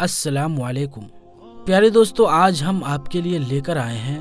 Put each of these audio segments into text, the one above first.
अस्सलाम वालेकुम प्यारे दोस्तों, आज हम आपके लिए लेकर आए हैं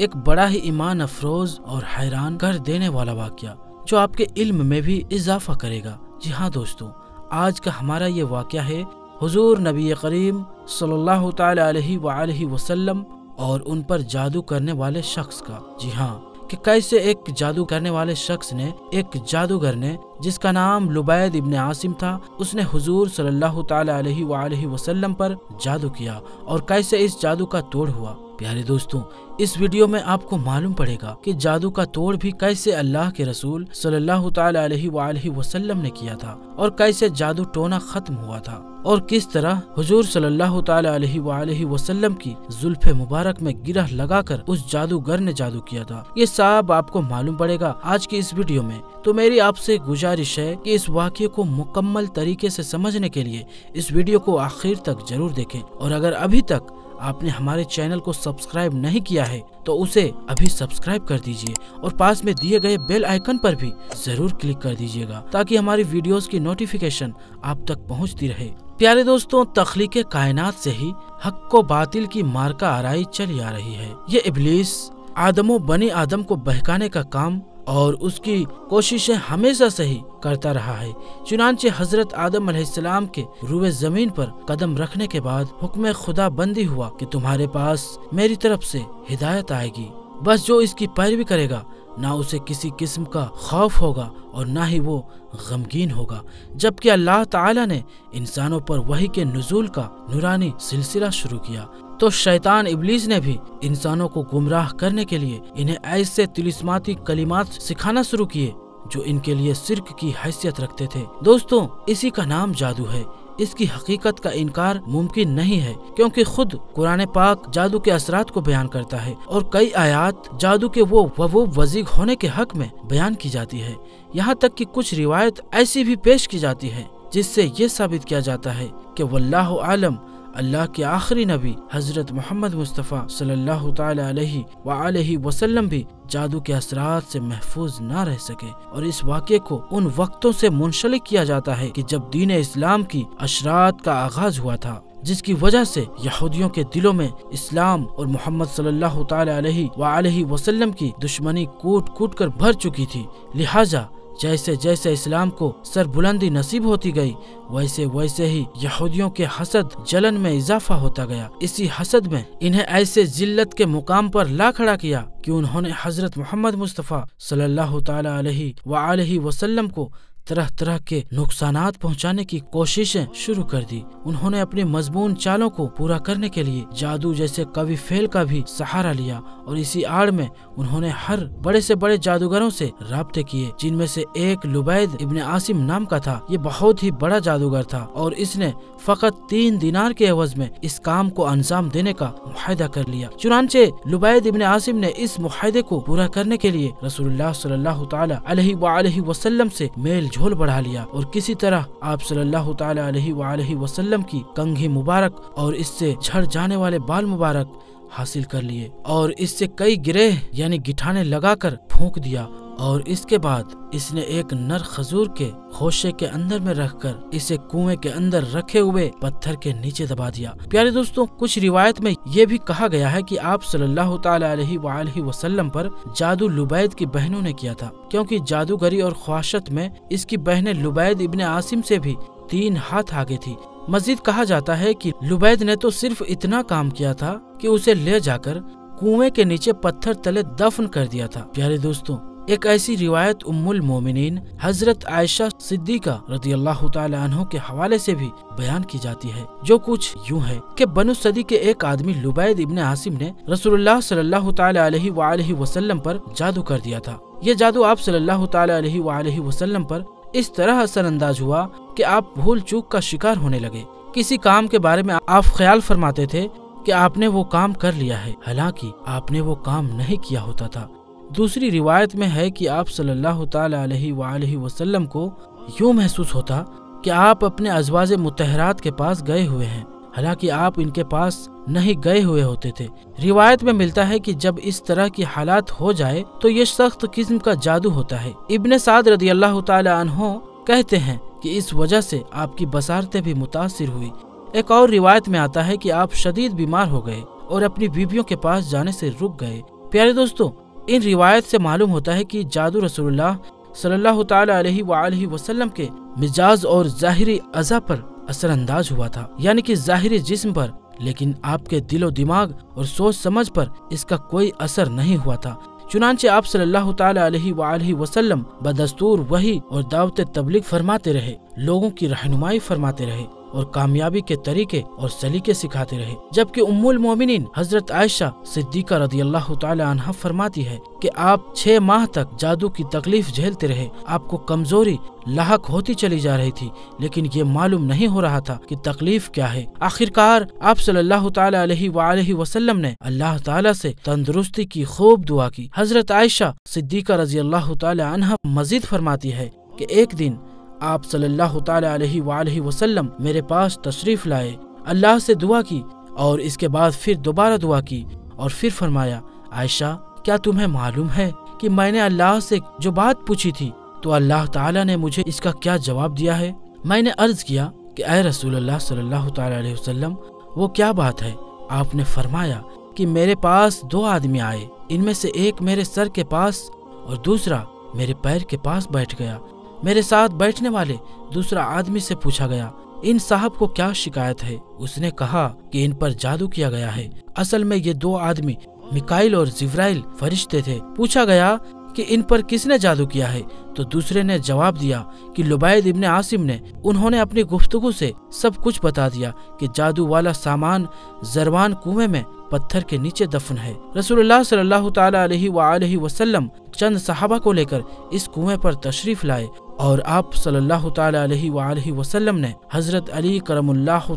एक बड़ा ही ईमान अफरोज और हैरान कर देने वाला वाक्य, जो आपके इल्म में भी इजाफा करेगा। जी हाँ दोस्तों, आज का हमारा ये वाक्य है, हुजूर नबी करीम सल्लल्लाहु अलैहि वसल्लम और उन पर जादू करने वाले शख्स का। जी हाँ कि कैसे एक जादू करने वाले शख्स ने, एक जादूगर ने, जिसका नाम लुबैद इब्न आसिम था, उसने हुजूर सल्लल्लाहु अलैहि वसल्लम पर जादू किया और कैसे इस जादू का तोड़ हुआ। प्यारे दोस्तों इस वीडियो में आपको मालूम पड़ेगा कि जादू का तोड़ भी कैसे अल्लाह के रसूल सल्लल्लाहु अलैहि वसल्लम ने किया था और कैसे जादू टोना खत्म हुआ था और किस तरह हुजूर सल्लल्लाहु अलैहि वसल्लम की जुल्फ मुबारक में गिरह लगाकर उस जादूगर ने जादू किया था। ये सब आपको मालूम पड़ेगा आज की इस वीडियो में। तो मेरी आपसे गुजारिश है कि इस वाक्य को मुकम्मल तरीके से समझने के लिए इस वीडियो को आखिर तक ज़रूर देखें और अगर अभी तक आपने हमारे चैनल को सब्सक्राइब नहीं किया है तो उसे अभी सब्सक्राइब कर दीजिए और पास में दिए गए बेल आइकन पर भी ज़रूर क्लिक कर दीजिएगा, ताकि हमारी वीडियोस की नोटिफिकेशन आप तक पहुँचती रहे। प्यारे दोस्तों, तखलीक कायनात से ही हक को बातिल की मार्का आराई चली आ रही है। ये इबलीस आदमो बनी आदम को बहकाने का काम और उसकी कोशिशें हमेशा से ही करता रहा है। चुनाचे हज़रत आदम सलाम के रुए ज़मीन पर कदम रखने के बाद हुक्म खुदा बंदी हुआ कि तुम्हारे पास मेरी तरफ़ से हिदायत आएगी। बस जो इसकी पैरवी करेगा, ना उसे किसी किस्म का खौफ होगा और ना ही वो गमगीन होगा, जबकि अल्लाह ताला ने इंसानों पर वही के नजूल का नूरानी सिलसिला शुरू किया। तो शैतान इबलीस ने भी इंसानों को गुमराह करने के लिए इन्हें ऐसे तिलिस्माती कलिमात सिखाना शुरू किए, जो इनके लिए सिर्क की हैसियत रखते थे। दोस्तों, इसी का नाम जादू है। इसकी हकीकत का इनकार मुमकिन नहीं है, क्योंकि खुद कुरान पाक जादू के असरात को बयान करता है और कई आयात जादू के वो वो वजीग होने के हक में बयान की जाती है। यहाँ तक कि कुछ रिवायत ऐसी भी पेश की जाती है, जिससे ये साबित किया जाता है कि वल्लाह आलम अल्लाह के आखिरी नबी हज़रत मोहम्मद मुस्तफ़ा सल्लल्लाहु अलैहि वसल्लम भी जादू के असरात से महफूज न रह सके। और इस वाक्य को उन वक्तों से मुंशलिक किया जाता है कि जब दीन इस्लाम की अशरात का आगाज़ हुआ था, जिसकी वजह से यहूदियों के दिलों में इस्लाम और मोहम्मद सल्लल्लाहु अलैहि वसल्लम की दुश्मनी कूट कूट कर भर चुकी थी, लिहाजा जैसे जैसे इस्लाम को सर बुलंदी नसीब होती गई, वैसे वैसे ही यहूदियों के हसद जलन में इजाफा होता गया। इसी हसद में इन्हें ऐसे जिल्लत के मुकाम पर ला खड़ा किया कि उन्होंने हज़रत मोहम्मद मुस्तफ़ा सल्लल्लाहु अलैहि वसल्लम को तरह तरह के नुकसान पहुँचाने की कोशिशें शुरू कर दी। उन्होंने अपने मजबून चालों को पूरा करने के लिए जादू जैसे कवि फेल का भी सहारा लिया और इसी आड़ में उन्होंने हर बड़े से बड़े जादूगरों से रबते किए, जिनमें से एक लुबैद इब्ने आसिम नाम का था। ये बहुत ही बड़ा जादूगर था और इसने फकत तीन दिनार के एवज में इस काम को अंजाम देने का मुहिदा कर लिया। चुनाचे लुबैद इब्ने आसिम ने इस मुहिदे को पूरा करने के लिए रसूलुल्लाह सल्लल्लाहु अलैहि वसल्लम से मेल झोल बढ़ा लिया और किसी तरह आप सल्लल्लाहु अलैहि वसल्लम की कंघी मुबारक और इससे झड़ जाने वाले बाल मुबारक हासिल कर लिए और इससे कई गिरे यानी गिठाने लगाकर फूंक दिया। और इसके बाद इसने एक नर खजूर के खोशे के अंदर में रखकर इसे कुएँ के अंदर रखे हुए पत्थर के नीचे दबा दिया। प्यारे दोस्तों, कुछ रिवायत में ये भी कहा गया है कि आप सल्लल्लाहु अलैहि वसल्लम पर जादू लुबैद की बहनों ने किया था, क्योंकि जादूगरी और ख्वाशत में इसकी बहनें लुबैद इब्ने आसिम से भी तीन हाथ आगे थी। मजीद कहा जाता है कि लुबैद ने तो सिर्फ़ इतना काम किया था कि उसे ले जाकर कुएँ के नीचे पत्थर तले दफन कर दिया था। प्यारे दोस्तों एक ऐसी रिवायत उम्मुल मोमिनीन, हज़रत आयशा सिद्दीका रदी अल्लाह तहों के हवाले से भी बयान की जाती है। जो कुछ यूँ है कि बनु सदी के एक आदमी लुबैद इब्ने आसिम ने रसूलुल्लाह सल्लल्लाहु अलैहि वसल्लम पर जादू कर दिया था। ये जादू आप सल्लल्लाहु अलैहि वसल्लम पर इस तरह असरअंदाज हुआ कि आप भूल चूक का शिकार होने लगे। किसी काम के बारे में आप ख्याल फरमाते थे कि आपने वो काम कर लिया है। हालाँकि आपने वो काम नहीं किया होता था। दूसरी रिवायत में है कि आप सल्लल्लाहु अलैहि वसल्लम को यूँ महसूस होता कि आप अपने अजवाज मुतहरात के पास गए हुए हैं, हालाँकि आप इनके पास नहीं गए हुए होते थे। रिवायत में मिलता है कि जब इस तरह की हालात हो जाए तो ये सख्त किस्म का जादू होता है। इब्ने साद रदी अल्लाह कहते हैं कि इस वजह से आपकी बसारतें भी मुतासर हुई। एक और रिवायत में आता है कि आप शदीद बीमार हो गए और अपनी बीबियों के पास जाने से रुक गए। प्यारे दोस्तों इन रिवायत से मालूम होता है कि जादू रसूलुल्लाह सल्लल्लाहु अलैहि वसल्लम के मिजाज और जाहिरी अजा पर असरअंदाज हुआ था, यानी कि जाहिरी जिस्म पर, लेकिन आपके दिलो दिमाग और सोच समझ पर इसका कोई असर नहीं हुआ था। चुनाचे आप सल्लल्लाहु अलैहि वसल्लम बदस्तूर, वही और दावत तबलीग फरमाते रहे, लोगों की रहनुमाई फरमाते रहे। और कामयाबी के तरीके और सलीके सिखाते रहे। जबकि उम्मुल मोमिनीन हज़रत आयशा सिद्दीका रदी अल्लाह तहा फरमाती है कि आप छह माह तक जादू की तकलीफ़ झेलते रहे। आपको कमज़ोरी लाक होती चली जा रही थी, लेकिन ये मालूम नहीं हो रहा था कि तकलीफ़ क्या है। आखिरकार आप सल्लल्लाहु अलैहि वसल्लम ने अल्लाह ताला से तंदुरुस्ती की खूब दुआ की। हज़रत आयशा सिद्दीका रज़ी अल्लाह तहा मजीद फरमाती है कि एक दिन आप सल्लल्लाहु अलैहि वसल्लम मेरे पास तशरीफ़ लाए, अल्लाह से दुआ की और इसके बाद फिर दोबारा दुआ की और फिर फरमाया, आयशा, क्या तुम्हें मालूम है कि मैंने अल्लाह से जो बात पूछी थी तो अल्लाह ताला ने मुझे इसका क्या जवाब दिया है? मैंने अर्ज़ किया कि अय अलैहि वसल्लम, वो क्या बात है? आपने फरमाया कि मेरे पास दो आदमी आए, इनमें से एक मेरे सर के पास और दूसरा मेरे पैर के पास बैठ गया। मेरे साथ बैठने वाले दूसरा आदमी से पूछा गया, इन साहब को क्या शिकायत है? उसने कहा कि इन पर जादू किया गया है। असल में ये दो आदमी मिकाइल और जिब्राइल फरिश्ते थे। पूछा गया कि इन पर किसने जादू किया है तो दूसरे ने जवाब दिया कि लुबैद इब्ने आसिम ने। उन्होंने अपनी गुफ्तगु से सब कुछ बता दिया कि जादू वाला सामान जरवान कुएँ में पत्थर के नीचे दफन है। रसूलुल्लाह सल्लल्लाहु अलैहि वसल्लम चंद सहाबा को लेकर इस कुएँ पर तशरीफ़ लाए और आप सल्लल्लाहु अलैहि वसल्लम ने हज़रत अली करमुल्लाह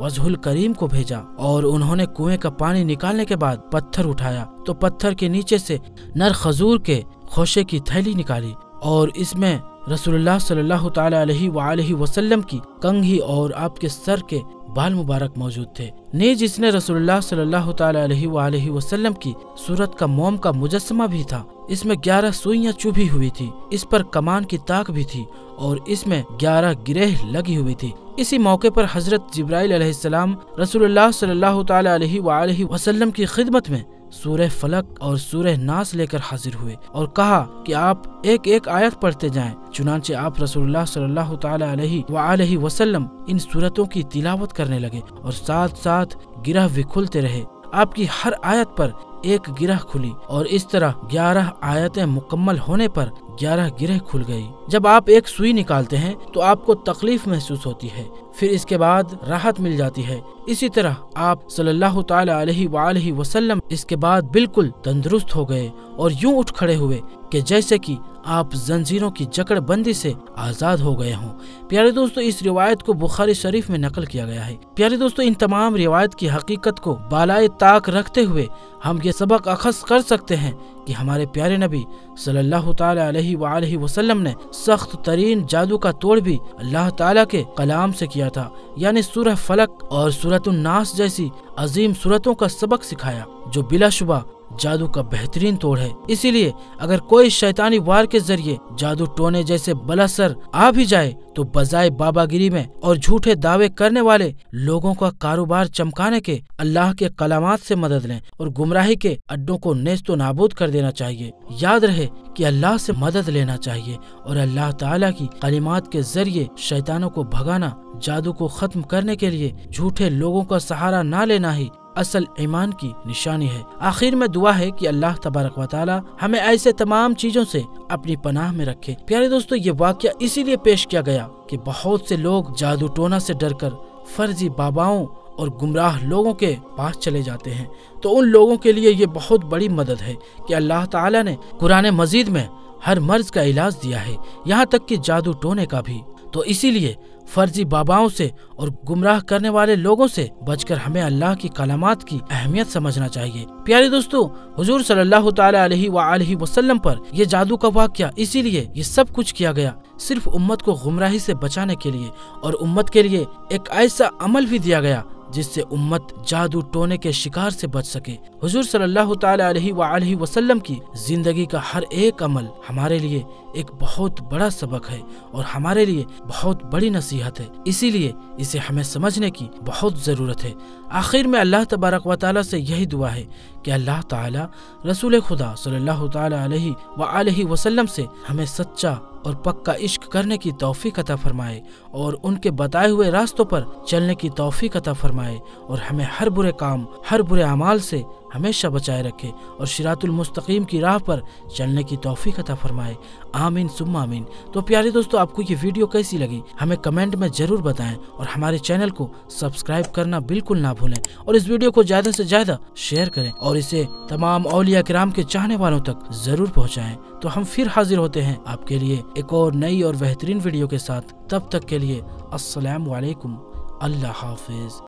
वजहुल करीम को भेजा और उन्होंने कुएँ का पानी निकालने के बाद पत्थर उठाया। तो पत्थर के नीचे से नर खजूर के खोशे की थैली निकाली और इसमें रसूलुल्लाह सल्लल्लाहु अलैहि वसल्लम की कंघी और आपके सर के बाल मुबारक मौजूद थे। ने जिसने रसोल्ला सल्लल्लाहु अलैहि वसल्लम की सूरत का मोम का मुजस्मा भी था। इसमें ग्यारह सुइयाँ चुभी हुई थी। इस पर कमान की ताक भी थी और इसमें ग्यारह गिरेह लगी हुई थी। इसी मौके पर हज़रत जिब्राइल अलैहिस्सलाम रसूलुल्लाह सल्लल्लाहु अलैहि वसल्लम की खिदमत में सूरह फलक और सूर्य नास लेकर हाजिर हुए और कहा कि आप एक एक आयत पढ़ते जाएँ, चुनाचे आप रसूलुल्लाह सल्लल्लाहु अलैहि वसल्लम इन सूरतों की तिलावत करने लगे और साथ साथ गिरह भी खुलते रहे। आपकी हर आयत पर एक गिरह खुली और इस तरह ग्यारह आयतें मुकम्मल होने पर ग्यारह गिरह खुल गई। जब आप एक सुई निकालते हैं तो आपको तकलीफ़ महसूस होती है। फिर इसके बाद राहत मिल जाती है। इसी तरह आप सल्लल्लाहु अलैहि वसल्लम इसके बाद बिल्कुल तंदुरुस्त हो गए और यूँ उठ खड़े हुए कि जैसे कि आप जंजीरों की जकड़ बंदी से आज़ाद हो गए हों। प्यारे दोस्तों, इस रिवायत को बुखारी शरीफ में नकल किया गया है। प्यारे दोस्तों, इन तमाम रिवायत की हकीकत को बालाए ताक रखते हुए हम ये सबक अखज कर सकते हैं कि हमारे प्यारे नबी सल्लल्लाहु अलैहि वसल्लम ने सख्त तरीन जादू का तोड़ भी अल्लाह ताला के कलाम से किया था, यानी सूरह फलक और सूरत नास जैसी अजीम सूरतों का सबक सिखाया, जो बिलाशुबा जादू का बेहतरीन तोड़ है। इसीलिए अगर कोई शैतानी वार के ज़रिए जादू टोने जैसे बलासर आ भी जाए तो बजाय बाबागिरी में और झूठे दावे करने वाले लोगों का कारोबार चमकाने के अल्लाह के कलामात से मदद लें और गुमराही के अड्डों को नेस्तो नाबूद कर देना चाहिए। याद रहे कि अल्लाह से मदद लेना चाहिए और अल्लाह ताला की कलिमात के ज़रिए शैतानों को भगाना, जादू को खत्म करने के लिए झूठे लोगों का सहारा न लेना ही असल ईमान की निशानी है। आखिर में दुआ है कि अल्लाह तबारक वाली हमें ऐसे तमाम चीज़ों से अपनी पनाह में रखे। प्यारे दोस्तों, ये वाक्य इसीलिए पेश किया गया कि बहुत से लोग जादू टोना से डरकर फर्जी बाबाओं और गुमराह लोगों के पास चले जाते हैं। तो उन लोगों के लिए ये बहुत बड़ी मदद है कि अल्लाह ताला ने कुरान मजीद में हर मर्ज का इलाज दिया है। यहाँ तक कि जादू टोने का भी। तो इसीलिए फर्जी बाबाओं से और गुमराह करने वाले लोगों से बचकर हमें अल्लाह की कलामात की अहमियत समझना चाहिए। प्यारे दोस्तों, हुजूर सल्लल्लाहु अलैहि वसल्लम पर ये जादू का वाक्य इसीलिए ये सब कुछ किया गया सिर्फ़ उम्मत को गुमराही से बचाने के लिए और उम्मत के लिए एक ऐसा अमल भी दिया गया जिससे उम्मत जादू टोने के शिकार से बच सके। हुजूर सल्लल्लाहु अलैहि वसल्लम की ज़िंदगी का हर एक अमल हमारे लिए एक बहुत बड़ा सबक है और हमारे लिए बहुत बड़ी नसीहत है। इसीलिए इसे हमें समझने की बहुत ज़रूरत है। आखिर में अल्लाह तबारक व ताली से यही दुआ है कि अल्लाह ताला रसूल खुदा सल्लल्लाहु अलैहि वसल्लम से हमें सच्चा और पक्का इश्क करने की तौफीक अता फरमाए और उनके बताए हुए रास्तों पर चलने की तौफीक अता फरमाए और हमें हर बुरे काम, हर बुरे अमाल से हमेशा बचाए रखे और शिरातुल मुस्तकीम की राह पर चलने की तौफीक अता फरमाए। आमीन सुम आमीन। तो प्यारे दोस्तों, आपको ये वीडियो कैसी लगी? हमें कमेंट में ज़रूर बताएँ और हमारे चैनल को सब्सक्राइब करना बिल्कुल ना भूलें और इस वीडियो को ज़्यादा से ज़्यादा शेयर करें और इसे तमाम अलिया कराम के चाहने वालों तक ज़रूर पहुँचाए। तो हम फिर हाजिर होते हैं आपके लिए एक और नई और बेहतरीन वीडियो के साथ। तब तक के लिए असलकुम अल्लाह हाफिज।